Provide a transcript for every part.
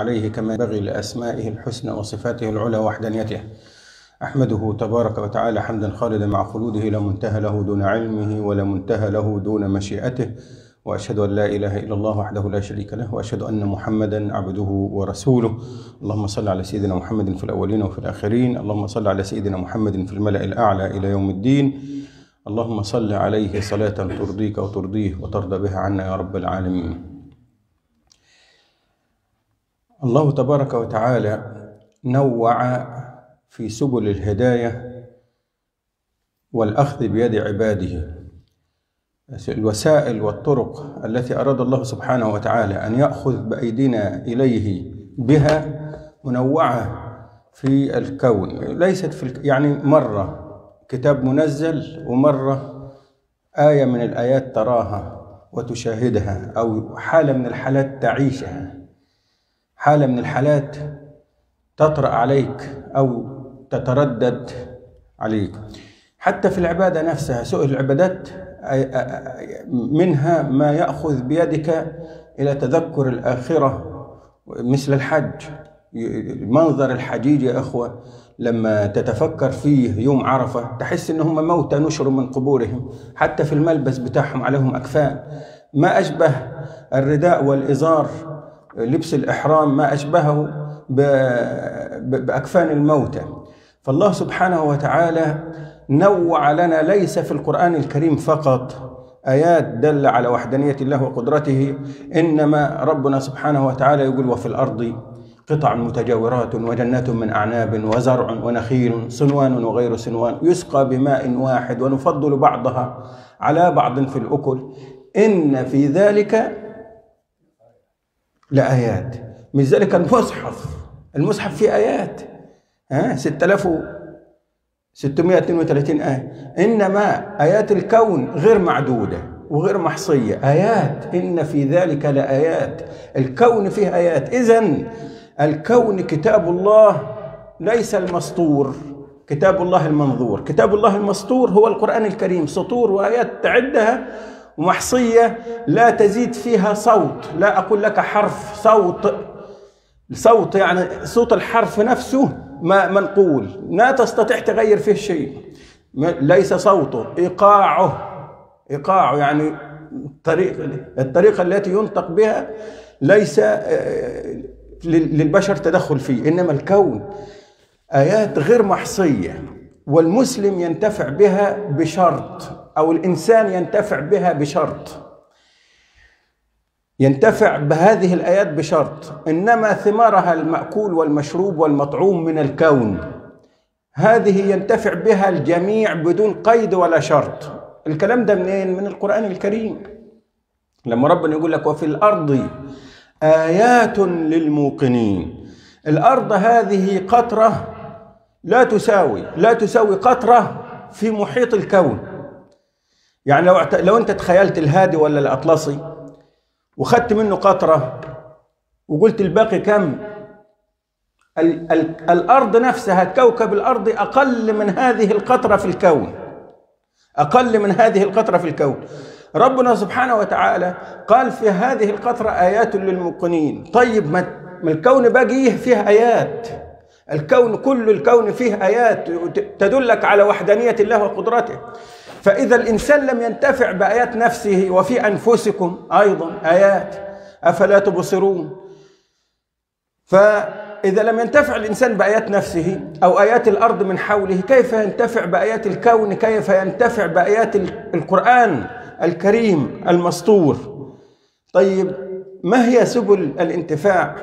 عليه كما ينبغي لأسمائه الحسنى وصفاته العلى وحدانيته. أحمده تبارك وتعالى حمدا خالدا مع خلوده لا منتهى له دون علمه ولا منتهى له دون مشيئته وأشهد أن لا إله إلا الله وحده لا شريك له وأشهد أن محمدا عبده ورسوله. اللهم صل على سيدنا محمد في الأولين وفي الآخرين. اللهم صل على سيدنا محمد في الملأ الأعلى إلى يوم الدين. اللهم صل عليه صلاة ترضيك وترضيه وترضى بها عنا يا رب العالمين. الله تبارك وتعالى نوع في سبل الهداية والأخذ بيد عباده. الوسائل والطرق التي أراد الله سبحانه وتعالى أن يأخذ بأيدينا إليه بها منوعة في الكون ليست في الك... يعني مرة كتاب منزل ومرة آية من الآيات تراها وتشاهدها أو حالة من الحالات تعيشها. حالة من الحالات تطرأ عليك أو تتردد عليك. حتى في العبادة نفسها سؤال العبادات منها ما يأخذ بيدك إلى تذكر الآخرة مثل الحج. منظر الحجيج يا أخوة لما تتفكر فيه يوم عرفة تحس إن هم موتى نشروا من قبورهم. حتى في الملبس بتاعهم عليهم أكفان. ما أشبه الرداء والإزار لبس الإحرام ما أشبهه بأكفان الموتى. فالله سبحانه وتعالى نوع لنا ليس في القرآن الكريم فقط. آيات دل على وحدانية الله وقدرته. إنما ربنا سبحانه وتعالى يقول وفي الأرض قطع متجاورات وجنات من أعناب وزرع ونخيل صنوان وغير صنوان. يسقى بماء واحد ونفضل بعضها على بعض في الأكل. إن في ذلك لآيات. من ذلك المصحف. المصحف فيه آيات. ها؟ 6632 آية. إنما آيات الكون غير معدودة وغير محصية. آيات. إن في ذلك لآيات. الكون فيه آيات. إذا الكون كتاب الله ليس المسطور. كتاب الله المنظور. كتاب الله المسطور هو القرآن الكريم. سطور وآيات تعدها ومحصية لا تزيد فيها صوت لا أقول لك حرف صوت. صوت يعني صوت الحرف نفسه ما منقول لا تستطيع تغير فيه شيء. ليس صوته إيقاعه. إيقاعه يعني الطريقة الطريقة التي ينطق بها ليس للبشر تدخل فيه إنما الكون. آيات غير محصية والمسلم ينتفع بها بشرط. أو الإنسان ينتفع بها بشرط. ينتفع بهذه الآيات بشرط. إنما ثمارها المأكول والمشروب والمطعوم من الكون. هذه ينتفع بها الجميع بدون قيد ولا شرط. الكلام ده منين؟ من القرآن الكريم. لما ربنا يقول لك وفي الأرض آيات للموقنين. الأرض هذه قطرة لا تساوي لا تساوي قطرة في محيط الكون. يعني لو لو أنت تخيلت الهادي ولا الأطلسي وخدت منه قطرة وقلت الباقي كم ال ال الأرض نفسها كوكب الأرض أقل من هذه القطرة في الكون. أقل من هذه القطرة في الكون. ربنا سبحانه وتعالى قال في هذه القطرة آيات للموقنين. طيب ما الكون باقيه فيه آيات. الكون كل الكون فيه آيات تدلك على وحدانية الله وقدرته. فإذا الإنسان لم ينتفع بآيات نفسه وفي أنفسكم أيضا آيات أفلا تبصرون؟ فإذا لم ينتفع الإنسان بآيات نفسه أو آيات الأرض من حوله كيف ينتفع بآيات الكون؟ كيف ينتفع بآيات القرآن الكريم المسطور طيب ما هي سبل الانتفاع؟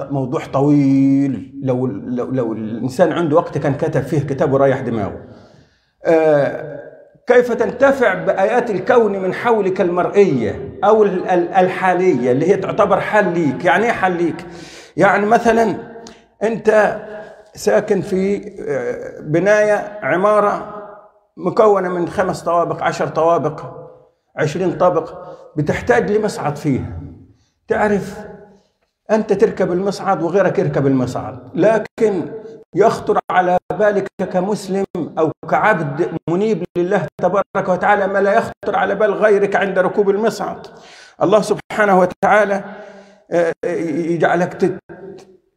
موضوع طويل. لو, لو, لو الإنسان عنده وقت كان كتب فيه كتاب وريح دماغه. آه كيف تنتفع بآيات الكون من حولك المرئية أو الحالية اللي هي تعتبر حال ليك؟ يعني إيه ليك؟ يعني مثلا أنت ساكن في بناية عمارة مكونة من خمس طوابق عشر طوابق عشرين طابق بتحتاج لمصعد فيها. تعرف أنت تركب المصعد وغيرك يركب المصعد لكن يخطر على بالك كمسلم أو كعبد منيب لله تبارك وتعالى ما لا يخطر على بال غيرك عند ركوب المصعد. الله سبحانه وتعالى يجعلك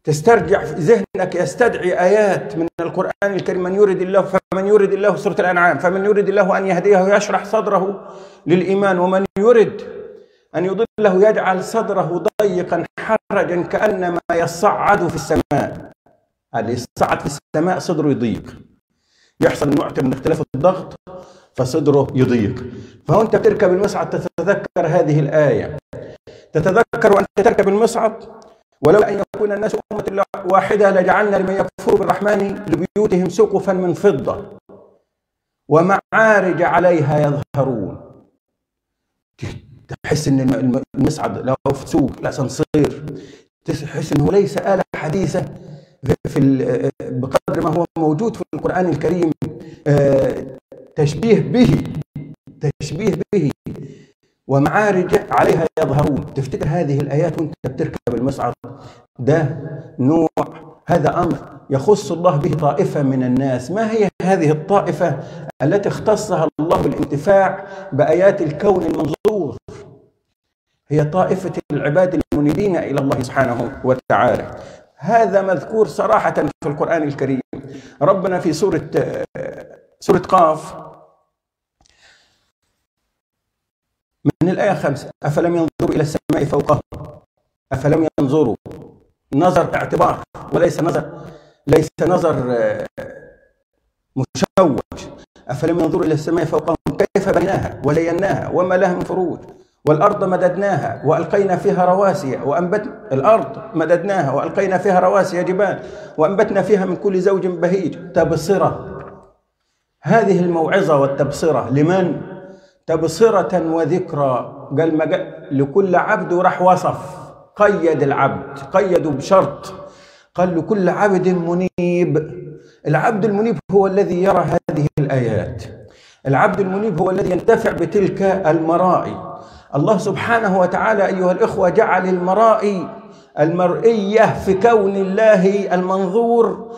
تسترجع في ذهنك يستدعي آيات من القرآن الكريم. من يريد الله فمن يريد الله سورة الأنعام. فمن يريد الله أن يهديه يشرح صدره للإيمان. ومن يريد أن يضله يجعل صدره ضيقا حرجا كأنما يصعد في السماء. اللي يصعد في السماء صدره يضيق. يحصل نوع من اختلاف الضغط فصدره يضيق. فهو أنت بتركب المصعد تتذكر هذه الآية. تتذكر وأنت تركب المصعد ولو أن يكون الناس أمة واحدة لجعلنا لمن يكفر بالرحمن لبيوتهم سقفا من فضة ومعارج عليها يظهرون. تحس إن المصعد لو في سوق الاسانسير تحس إنه ليس آلة حديثة في بقدر ما هو موجود في القرآن الكريم تشبيه به تشبيه به ومعارج عليها يظهرون. تفتكر هذه الآيات وأنت بتركب المصعد ده نوع هذا أمر يخص الله به طائفة من الناس. ما هي هذه الطائفة التي اختصها الله بالانتفاع بآيات الكون المنظور؟ هي طائفة العباد المنيبين إلى الله سبحانه وتعالى. هذا مذكور صراحة في القرآن الكريم. ربنا في سورة سورة قاف. من الآية خمسة أفلم ينظروا إلى السماء فوقهم؟ أفلم ينظروا؟ نظر اعتبار وليس نظر ليس نظر مشوش أفلم ينظروا إلى السماء فوقهم؟ كيف بناها وزيناها وما لها من فروج؟ والأرض مددناها وألقينا فيها رواسي وأنبت الأرض مددناها وألقينا فيها رواسي جبال وأنبتنا فيها من كل زوج بهيج. تبصرة. هذه الموعظة والتبصرة. لمن؟ تبصرة وذكرى. قال ما لكل عبد وراح وصف. قيد العبد. قيده بشرط. قال لكل عبد منيب. العبد المنيب هو الذي يرى هذه الآيات. العبد المنيب هو الذي ينتفع بتلك المرائي. الله سبحانه وتعالى أيها الإخوة جعل المرائي المرئية في كون الله المنظور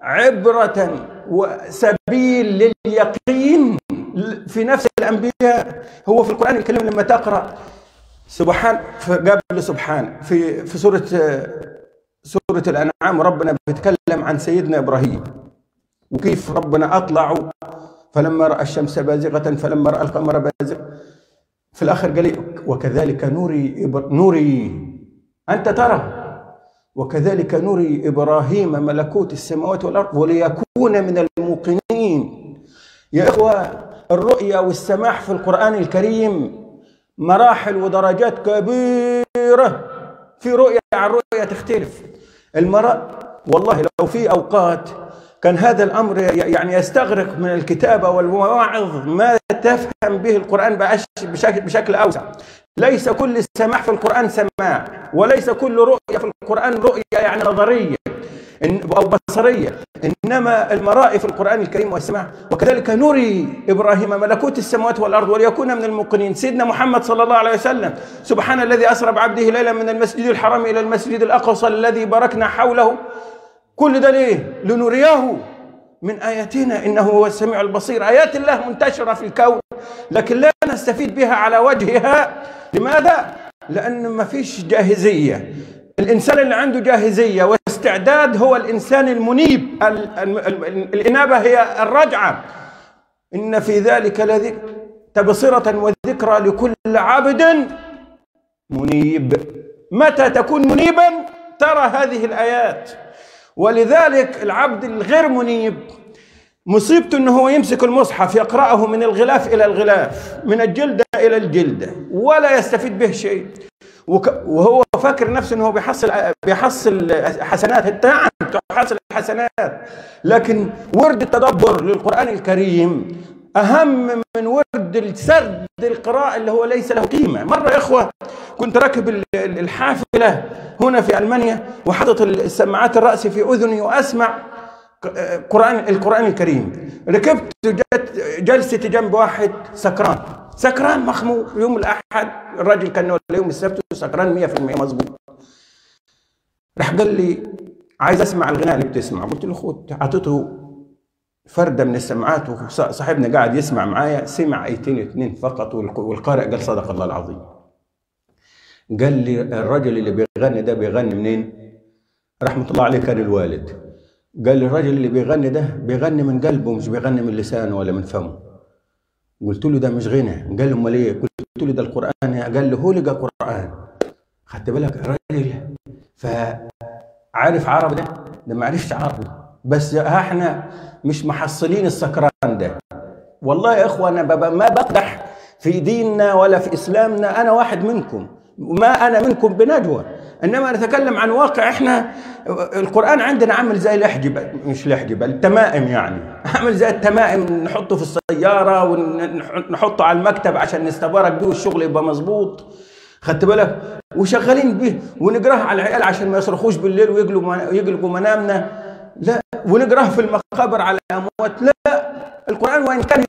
عبرة وسبيل لليقين في نفس الأنبياء. هو في القرآن الكريم لما تقرأ سبحان قبل سبحان في في سورة سورة الأنعام ربنا بيتكلم عن سيدنا إبراهيم وكيف ربنا أطلع فلما رأى الشمس بازغة فلما رأى القمر بازغ في الآخر قال وكذلك نوري نوري. أنت ترى. وكذلك نري إبراهيم ملكوت السماوات والأرض وليكون من الموقنين. يا إخوة الرؤيا والسماح في القرآن الكريم مراحل ودرجات كبيرة في رؤية عن رؤية تختلف. المرأة والله لو في أوقات كان هذا الأمر يعني يستغرق من الكتابة والمواعظ ما تفهم به القرآن بشكل, أوسع. ليس كل السماح في القرآن سماع وليس كل رؤية في القرآن رؤية يعني نظرية أو بصرية. إنما المرائي في القرآن الكريم والسماع. وكذلك نري إبراهيم ملكوت السماوات والأرض وليكون من الموقنين. سيدنا محمد صلى الله عليه وسلم سبحان الذي أسرى بعبده ليلا من المسجد الحرام إلى المسجد الأقصى الذي باركنا حوله. كل ده ليه لنرياه من آياتنا. إنه هو السميع البصير. آيات الله منتشرة في الكون لكن لا نستفيد بها على وجهها. لماذا؟ لأن ما فيش جاهزية. الإنسان اللي عنده جاهزية واستعداد هو الإنسان المنيب. ال ال ال الإنابة هي الرجعة. إن في ذلك لذكر تبصرة وذكرى لكل عبد منيب. متى تكون منيبا؟ ترى هذه الآيات. ولذلك العبد الغير منيب مصيبته إنه هو يمسك المصحف يقرأه من الغلاف إلى الغلاف من الجلدة إلى الجلدة ولا يستفيد به شيء. وهو فاكر نفسه إنه بيحصل بيحصل حسنات انت نعم تحصل حسنات لكن ورد التدبر للقرآن الكريم أهم من ورد السرد القراءة اللي هو ليس له قيمة. مرة يا إخوة كنت راكب الحافلة هنا في ألمانيا وحاطط السماعات الرأس في أذني وأسمع قران القرآن الكريم. ركبت جت جلستي جنب واحد سكران. سكران مخمور يوم الأحد الراجل كان يوم السبت سكران 100% مظبوط. راح قال لي عايز أسمع الغناء اللي بتسمع قلت له خد أعطيته فرده من السماعات وصاحبنا قاعد يسمع معايا سمع ايتين اثنين فقط والقارئ قال صدق الله العظيم. قال لي الراجل اللي بيغني ده بيغني منين؟ رحمة الله عليه كان الوالد. قال لي الراجل اللي بيغني ده بيغني من قلبه مش بيغني من لسانه ولا من فمه. قلت له ده مش غنى. قال له أمال إيه؟ قلت له ده القرآن. قال له هو لقى قرآن. خدت بالك الراجل؟ فعارف عربي ده؟ ده ما عرفش عربي. بس إحنا مش محصلين السكران ده. والله يا إخوة أنا ما بقدح في ديننا ولا في إسلامنا أنا واحد منكم. ما أنا منكم بنجوى. إنما نتكلم عن واقع إحنا القرآن عندنا عامل زي الأحجبة مش الأحجبة التمائم يعني. عامل زي التمائم نحطه في السيارة ونحطه على المكتب عشان نستبارك بيه والشغل يبقى مظبوط. خدت بالك؟ وشغالين به ونقراها على العيال عشان ما يصرخوش بالليل ويقلبوا يقلبوا منامنا. لا ونقراه في المقابر على الاموات لا القرآن وإن كان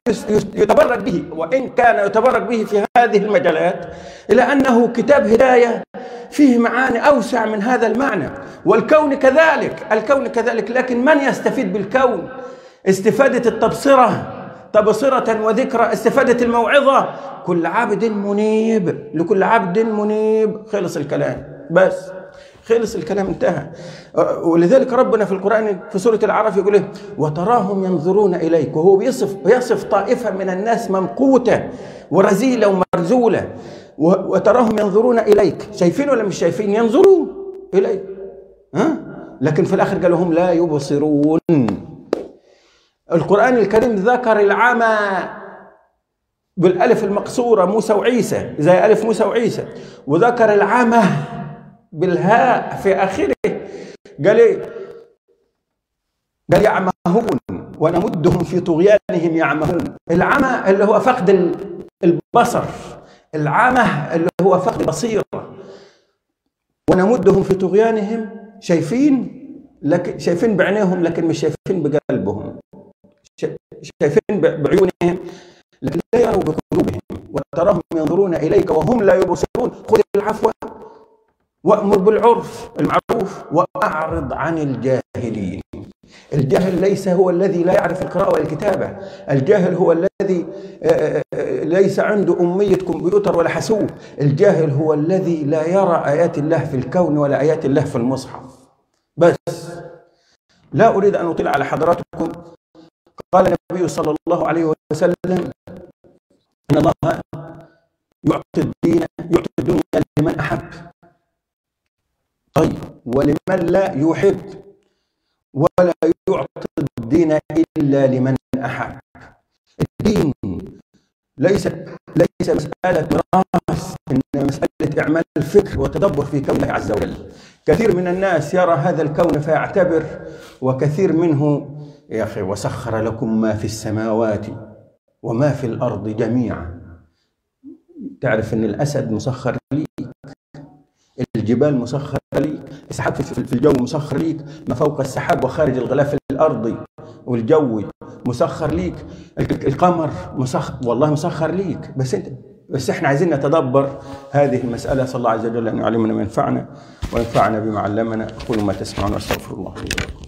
يتبرك به وإن كان يتبرك به في هذه المجالات إلا أنه كتاب هداية فيه معاني أوسع من هذا المعنى. والكون كذلك الكون كذلك لكن من يستفيد بالكون؟ استفادة التبصرة تبصرة وذكرى استفادة الموعظة. كل عبد منيب لكل عبد منيب خلص الكلام. بس. خلص الكلام انتهى. ولذلك ربنا في القرآن في سورة العرف يقول إيه؟ وتراهم ينظرون إليك وهو بيصف يصف طائفة من الناس ممقوتة ورزيلة ومرزولة. وتراهم ينظرون إليك شايفين ولا مش شايفين؟ ينظرون إليك. ها؟ لكن في الآخر قالوا هم لا يبصرون. القرآن الكريم ذكر العمى بالألف المقصورة موسى وعيسى. زي ألف موسى وعيسى؟ وذكر العمى بالهاء في آخره. قال إيه؟ قال يعمهون ونمدهم في طغيانهم يعمهون. العمى اللي هو فقد البصر. العمى اللي هو فقد البصيرة. ونمدهم في طغيانهم شايفين لكن شايفين بعينيهم لكن مش شايفين بقلبهم. شايفين بعيونهم لكن لا يروا بقلوبهم. وتراهم ينظرون إليك وهم لا يبصرون. خذ العفو. وأمر بالعرف المعروف وأعرض عن الجاهلين. الجاهل ليس هو الذي لا يعرف القراءة والكتابة. الجاهل هو الذي ليس عنده أمية كمبيوتر ولا حاسوب. الجاهل هو الذي لا يرى آيات الله في الكون ولا آيات الله في المصحف. بس لا أريد أن أطيل على حضراتكم. قال النبي صلى الله عليه وسلم إن الله يعطي الدين يعطي الدنيا طيب ولمن لا يحب ولا يعطي الدين إلا لمن أحب. الدين ليس ليس مسألة ميراث إنما مسألة إعمال الفكر وتدبر في كون الله عز وجل. كثير من الناس يرى هذا الكون فيعتبر وكثير منه يا أخي وسخر لكم ما في السماوات وما في الأرض جميعا. تعرف أن الأسد مسخر ليك الجبال مسخرة ليك السحاب في الجو مسخر ليك ما فوق السحاب وخارج الغلاف الأرضي. والجوي مسخر ليك. القمر مسخر والله مسخر ليك. بس انت بس إحنا عايزين نتدبر هذه المسألة. صلى الله عز وجل أن يعلمنا ما ينفعنا وينفعنا بما علمنا. أقول ما تسمعون. واستغفر الله لي ولكم.